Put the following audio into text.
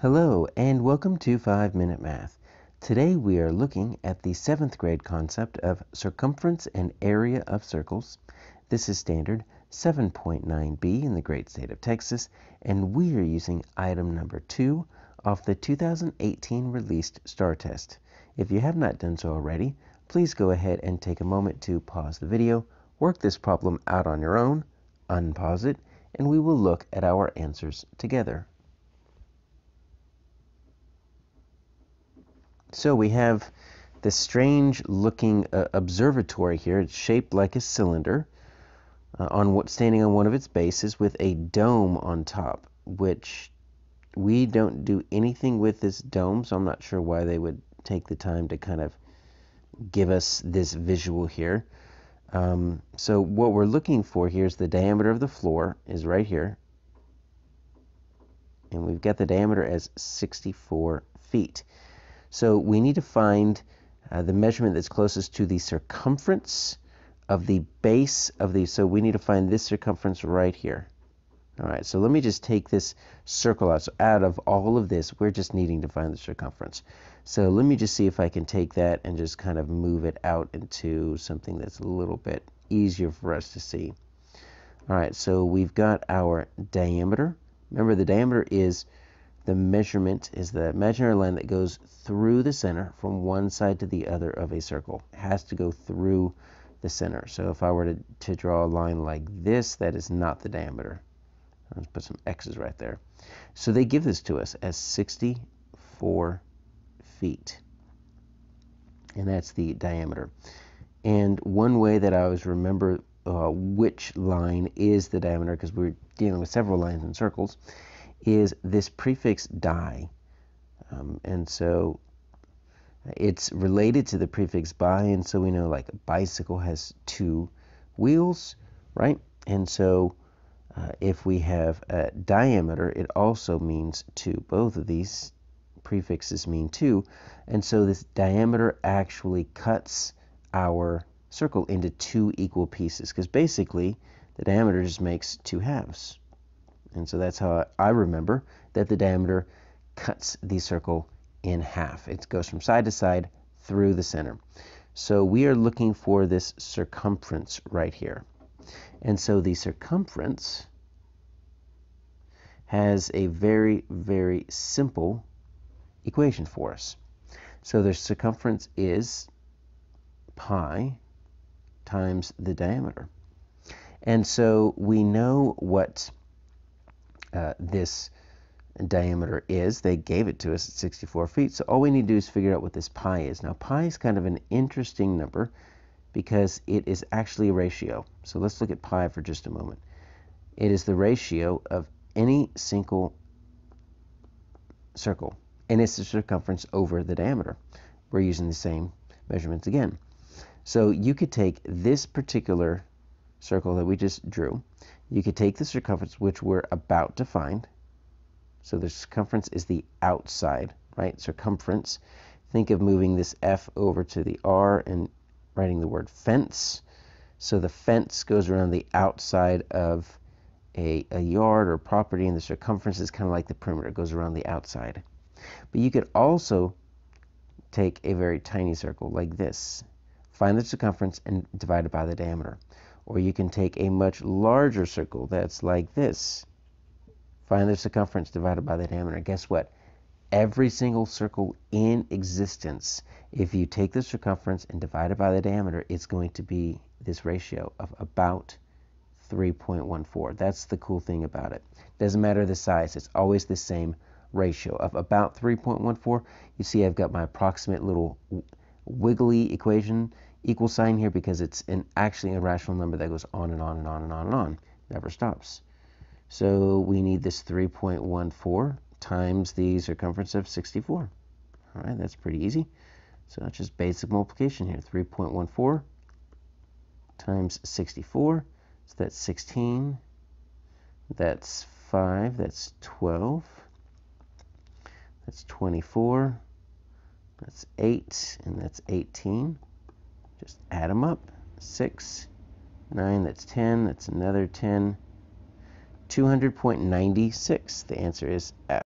Hello and welcome to 5 Minute Math. Today we are looking at the 7th grade concept of circumference and area of circles. This is standard 7.9b in the great state of Texas and we are using item number 2 off the 2018 released STAAR test. If you have not done so already, please go ahead and take a moment to pause the video, work this problem out on your own, unpause it, and we will look at our answers together. So we have this strange looking uh, observatory here. It's shaped like a cylinder uh, on what standing on one of its bases with a dome on top, which we don't do anything with this dome, so I'm not sure why they would take the time to kind of give us this visual here. Um, so what we're looking for here is the diameter of the floor is right here. And we've got the diameter as 64 feet. So we need to find uh, the measurement that's closest to the circumference of the base of the, so we need to find this circumference right here. All right, so let me just take this circle out. So out of all of this, we're just needing to find the circumference. So let me just see if I can take that and just kind of move it out into something that's a little bit easier for us to see. All right, so we've got our diameter. Remember, the diameter is the measurement is the imaginary line that goes through the center from one side to the other of a circle. It has to go through the center. So if I were to, to draw a line like this, that is not the diameter. Let's put some X's right there. So they give this to us as 64 feet. And that's the diameter. And one way that I always remember uh, which line is the diameter, because we're dealing with several lines and circles, is this prefix di. Um, and so it's related to the prefix bi, and so we know like a bicycle has two wheels, right? And so uh, if we have a diameter, it also means two. Both of these prefixes mean two, and so this diameter actually cuts our circle into two equal pieces, because basically the diameter just makes two halves. And so that's how I remember that the diameter cuts the circle in half. It goes from side to side through the center. So we are looking for this circumference right here. And so the circumference has a very, very simple equation for us. So the circumference is pi times the diameter. And so we know what uh, this diameter is. They gave it to us at 64 feet. So all we need to do is figure out what this pi is. Now pi is kind of an interesting number because it is actually a ratio. So let's look at pi for just a moment. It is the ratio of any single circle and it's the circumference over the diameter. We're using the same measurements again. So you could take this particular circle that we just drew you could take the circumference, which we're about to find. So the circumference is the outside, right? Circumference. Think of moving this F over to the R and writing the word fence. So the fence goes around the outside of a, a yard or property, and the circumference is kind of like the perimeter. It goes around the outside. But you could also take a very tiny circle like this. Find the circumference and divide it by the diameter. Or you can take a much larger circle that's like this. Find the circumference divided by the diameter. Guess what? Every single circle in existence, if you take the circumference and divide it by the diameter, it's going to be this ratio of about 3.14. That's the cool thing about it. Doesn't matter the size, it's always the same ratio of about 3.14. You see I've got my approximate little wiggly equation equal sign here because it's an actually a rational number that goes on and on and on and on and on, never stops. So we need this 3.14 times the circumference of 64. All right, that's pretty easy. So that's just basic multiplication here. 3.14 times 64. So that's 16. That's 5. That's 12. That's 24. That's 8. And that's 18. Just add them up. 6, 9, that's 10, that's another 10. 200.96. The answer is F.